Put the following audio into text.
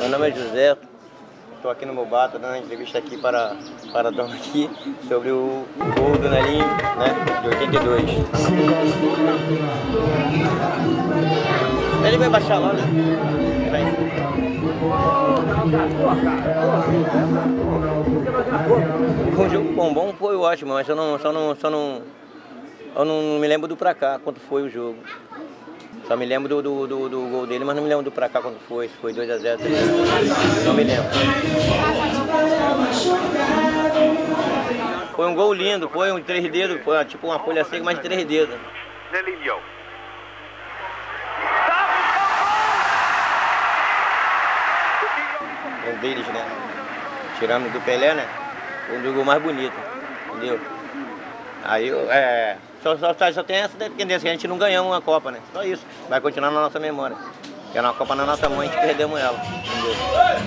Meu nome é José, estou aqui no meu estou dando uma entrevista aqui para, para a dona aqui sobre o gol do Nelinho, né, de 82. Ele vai baixar lá, né? Foi um jogo bom, bom foi ótimo, mas eu não, só não, só não, eu não me lembro do pra cá, quanto foi o jogo. Só me lembro do, do, do, gol dele, mas não me lembro do pra cá quando foi, se foi 2x0, não me lembro. Foi um gol lindo, foi um três dedos, foi tipo uma folha seca, mas de três dedos. Nelinho. Um deles, né? Tiramos do Pelé, né? Um dos gols mais bonito, entendeu? Aí, é, só, só, só tem essa dependência, que a gente não ganhamos uma Copa, né? Só isso. Vai continuar na nossa memória. Era é uma Copa na nossa mãe, a gente perdemos ela. Entendeu?